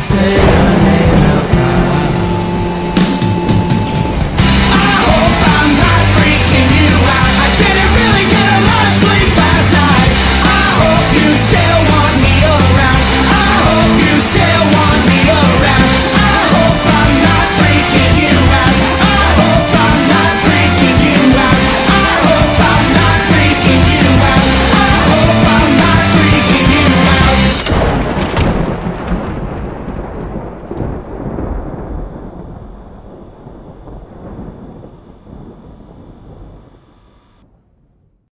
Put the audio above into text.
say her name